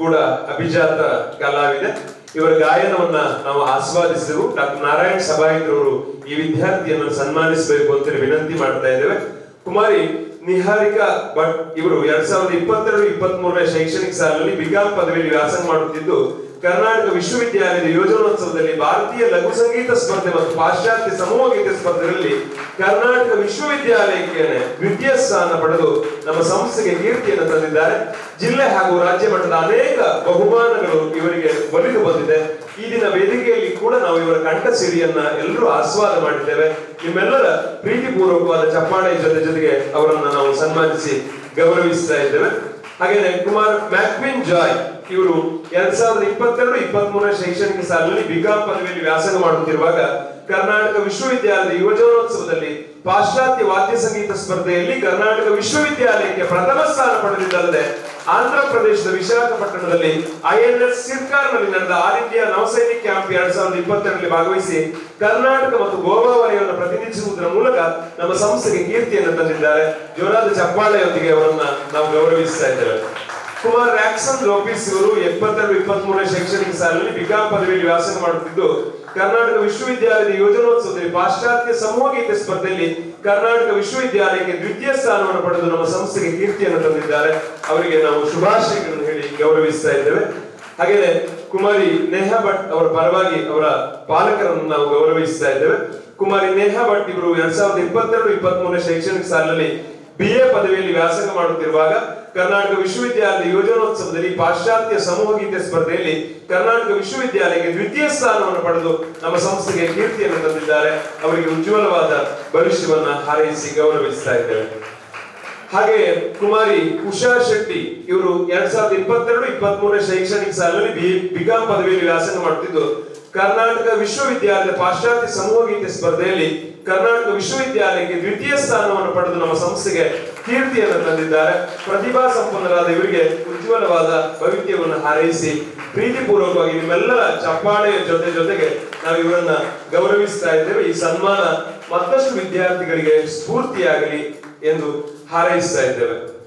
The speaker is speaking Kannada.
ಕೂಡ ಅಭಿಜಾತ ಕಲಾವಿದೆ ಇವರ ಗಾಯನವನ್ನ ನಾವು ಆಸ್ವಾದಿಸಿದೆವು. ಡಾಕ್ಟರ್ ನಾರಾಯಣ್ ಸಭಾಯಿಂದ್ರವರು ಈ ವಿದ್ಯಾರ್ಥಿಯನ್ನು ಸನ್ಮಾನಿಸಬೇಕು ಅಂತ ವಿನಂತಿ ಮಾಡ್ತಾ ಇದ್ದೇವೆ. ಕುಮಾರಿ, ನಿಹಾರಿಕಾ ಭಟ್ ಇವರು ಎರಡ್ ಸಾವಿರದ ಇಪ್ಪತ್ತೆರಡು ಇಪ್ಪತ್ತ್ ಮೂರನೇ ಶೈಕ್ಷಣಿಕ ಸಾಲಿನಲ್ಲಿ ಬಿಕಾಂ ಪದವಿಯಲ್ಲಿ ವ್ಯಾಸಂಗ ಮಾಡುತ್ತಿದ್ದು ಕರ್ನಾಟಕ ವಿಶ್ವವಿದ್ಯಾಲಯದ ಯೋಜನೋತ್ಸವದಲ್ಲಿ ಭಾರತೀಯ ಲಘು ಸಂಗೀತ ಸ್ಪರ್ಧೆ ಮತ್ತು ಪಾಶ್ಚಾತ್ಯ ಸಮೂಹ ಗೀತೆ ಸ್ಪರ್ಧೆಗಳಲ್ಲಿ ಕರ್ನಾಟಕ ವಿಶ್ವವಿದ್ಯಾಲಯಕ್ಕೆ ದ್ವಿತೀಯ ಸ್ಥಾನ ಪಡೆದು ನಮ್ಮ ಸಂಸ್ಥೆಗೆ ಕೀರ್ತಿಯನ್ನು ತಂದಿದ್ದಾರೆ. ಜಿಲ್ಲೆ ಹಾಗೂ ರಾಜ್ಯ ಮಟ್ಟದ ಅನೇಕ ಬಹುಮಾನಗಳು ಇವರಿಗೆ ಒಲಿದು ಬಂದಿದೆ. ಈ ದಿನ ವೇದಿಕೆಯಲ್ಲಿ ಕೂಡ ನಾವು ಇವರ ಕಂಠ ಸಿರಿಯನ್ನ ಎಲ್ಲರೂ ಆಸ್ವಾದ ಮಾಡಿದ್ದೇವೆ. ನಿಮ್ಮೆಲ್ಲರ ಪ್ರೀತಿಪೂರ್ವಕವಾದ ಚಪ್ಪಾಳೆ ಜೊತೆ ಜೊತೆಗೆ ಅವರನ್ನ ನಾವು ಸನ್ಮಾನಿಸಿ ಗೌರವಿಸ್ತಾ ಇದ್ದೇವೆ. ಹಾಗೇನೆ ಕುಮಾರ್ ಮ್ಯಾಕ್ವಿನ್ ಜಾಯ್ ಇವರು ಎರಡ್ ಸಾವಿರದ ಇಪ್ಪತ್ತೆರಡು ಇಪ್ಪತ್ತ್ ಮೂರನೇ ಶೈಕ್ಷಣಿಕ ಸಾಲಿನಲ್ಲಿ ಬಿಕಾಂ ಪದವಿಯಲ್ಲಿ ವ್ಯಾಸಂಗ ಮಾಡುತ್ತಿರುವಾಗ ಕರ್ನಾಟಕ ವಿಶ್ವವಿದ್ಯಾಲಯದ ಯುವಜನೋತ್ಸವದಲ್ಲಿ ಪಾಶ್ಚಾತ್ಯ ವಾದ್ಯ ಸಂಗೀತ ಸ್ಪರ್ಧೆಯಲ್ಲಿ ಕರ್ನಾಟಕ ವಿಶ್ವವಿದ್ಯಾಲಯಕ್ಕೆ ಪ್ರಥಮ ಸ್ಥಾನ ಪಡೆದಿದ್ದಲ್ಲದೆ ಆಂಧ್ರ ಪ್ರದೇಶದ ವಿಶಾಖಪಟ್ಟಣದಲ್ಲಿ ಐಎನ್ಎಸ್ ಸಿರ್ಕಾರ್ನಲ್ಲಿ ನಡೆದ ಆಲ್ ಇಂಡಿಯಾ ನೌಸೈನಿಕ್ ಕ್ಯಾಂಪ್ ಎರಡ್ ಸಾವಿರದ ಇಪ್ಪತ್ತೆರಡರಲ್ಲಿ ಭಾಗವಹಿಸಿ ಕರ್ನಾಟಕ ಮತ್ತು ಗೋವಾ ವಲಯವನ್ನು ಪ್ರತಿನಿಧಿಸುವುದರ ಮೂಲಕ ನಮ್ಮ ಸಂಸ್ಥೆಗೆ ಕೀರ್ತಿಯನ್ನು ತಂದಿದ್ದಾರೆ. ಜೋರಾದ ಚಪ್ಪಾಳೆಯೊಂದಿಗೆ ಅವರನ್ನ ನಾವು ಗೌರವಿಸ್ತಾ ಇದ್ದೇವೆ. ಕುಮಾರ್ ರ್ಯಾಕ್ಸನ್ ಲೋಪಿಸ್ ಇವರು ಎಪ್ಪತ್ತೆರಡು ಇಪ್ಪತ್ತ್ ಮೂರನೇ ಶೈಕ್ಷಣಿಕ ಸಾಲಿನಲ್ಲಿ ಬಿಕಾಂ ಪದವಿಯಲ್ಲಿ ವ್ಯಾಸಂಗ ಮಾಡುತ್ತಿದ್ದು, ಕರ್ನಾಟಕ ವಿಶ್ವವಿದ್ಯಾಲಯದ ಯೋಜನೋತ್ಸವದಲ್ಲಿ ಪಾಶ್ಚಾತ್ಯ ಸಮೂಹ ಗೀತೆ ಸ್ಪರ್ಧೆಯಲ್ಲಿ ಕರ್ನಾಟಕ ವಿಶ್ವವಿದ್ಯಾಲಯಕ್ಕೆ ದ್ವಿತೀಯ ಸ್ಥಾನವನ್ನು ಪಡೆದು ನಮ್ಮ ಸಂಸ್ಥೆಗೆ ಕೀರ್ತಿಯನ್ನು ತಂದಿದ್ದಾರೆ. ಅವರಿಗೆ ನಾವು ಶುಭಾಶಯಗಳನ್ನು ಹೇಳಿ ಗೌರವಿಸ್ತಾ ಇದ್ದೇವೆ. ಹಾಗೆಯೇ ಕುಮಾರಿ ನೇಹಾ ಭಟ್ ಅವರ ಪರವಾಗಿ ಅವರ ಪಾಲಕರನ್ನು ನಾವು ಗೌರವಿಸ್ತಾ ಇದ್ದೇವೆ. ಕುಮಾರಿ ನೇಹಾ ಭಟ್ ಇವರು ಎರಡ್ ಸಾವಿರದ ಇಪ್ಪತ್ತೆರಡು ಇಪ್ಪತ್ತ್ ಮೂರನೇ ಶೈಕ್ಷಣಿಕ ಸಾಲಿನಲ್ಲಿ ಬಿ ಎ ಪದವಿಯಲ್ಲಿ ವ್ಯಾಸಂಗ ಮಾಡುತ್ತಿರುವಾಗ ಕರ್ನಾಟಕ ವಿಶ್ವವಿದ್ಯಾಲಯದ ಯೋಜನೋತ್ಸವದಲ್ಲಿ ಪಾಶ್ಚಾತ್ಯ ಸಮೂಹ ಗೀತೆ ಸ್ಪರ್ಧೆಯಲ್ಲಿ ಕರ್ನಾಟಕ ವಿಶ್ವವಿದ್ಯಾಲಯಕ್ಕೆ ದ್ವಿತೀಯ ಸ್ಥಾನವನ್ನು ಪಡೆದು ನಮ್ಮ ಸಂಸ್ಥೆಗೆ ಕೀರ್ತಿಯನ್ನು ತಂದಿದ್ದಾರೆ. ಅವರಿಗೆ ಉಜ್ವಲವಾದ ಭವಿಷ್ಯವನ್ನ ಹಾರೈಸಿ ಗೌರವಿಸ್ತಾ ಇದ್ದೇವೆ. ಹಾಗೆ ಕುಮಾರಿ ಉಷಾ ಶೆಟ್ಟಿ, ಇವರು ಎರಡ್ ಸಾವಿರದ ಇಪ್ಪತ್ತೆರಡು ಇಪ್ಪತ್ತ್ ಮೂರನೇ ಶೈಕ್ಷಣಿಕ ಸಾಲಿನಲ್ಲಿ ಬಿ, ಬಿಕಾಂ ಪದವಿಯಲ್ಲಿ ವ್ಯಾಸಂಗ ಮಾಡುತ್ತಿದ್ದು, ಕರ್ನಾಟಕ ವಿಶ್ವವಿದ್ಯಾಲಯದ ಪಾಶ್ಚಾತ್ಯ ಸಮೂಹ ಗೀತೆ ಸ್ಪರ್ಧೆಯಲ್ಲಿ ಕರ್ನಾಟಕ ವಿಶ್ವವಿದ್ಯಾಲಯಕ್ಕೆ ದ್ವಿತೀಯ ಸ್ಥಾನವನ್ನು ಪಡೆದು ನಮ್ಮ ಸಂಸ್ಥೆಗೆ ಕೀರ್ತಿಯನ್ನು ತಂದಿದ್ದಾರೆ. ಪ್ರತಿಭಾ ಸಂಪನ್ನರಾದ ಇವರಿಗೆ ಉಜ್ವಲವಾದ ಭವಿಷ್ಯವನ್ನು ಹಾರೈಸಿ, ಪ್ರೀತಿಪೂರ್ವಕವಾಗಿ ನಿಮ್ಮೆಲ್ಲರ ಚಪ್ಪಾಳೆಯ ಜೊತೆ ಜೊತೆಗೆ ನಾವು ಇವರನ್ನ ಗೌರವಿಸ್ತಾ ಇದ್ದೇವೆ. ಈ ಸನ್ಮಾನ ಮತ್ತಷ್ಟು ವಿದ್ಯಾರ್ಥಿಗಳಿಗೆ ಸ್ಫೂರ್ತಿಯಾಗಲಿ ಎಂದು ಹಾರೈಸ್ತಾ ಇದ್ದೇವೆ.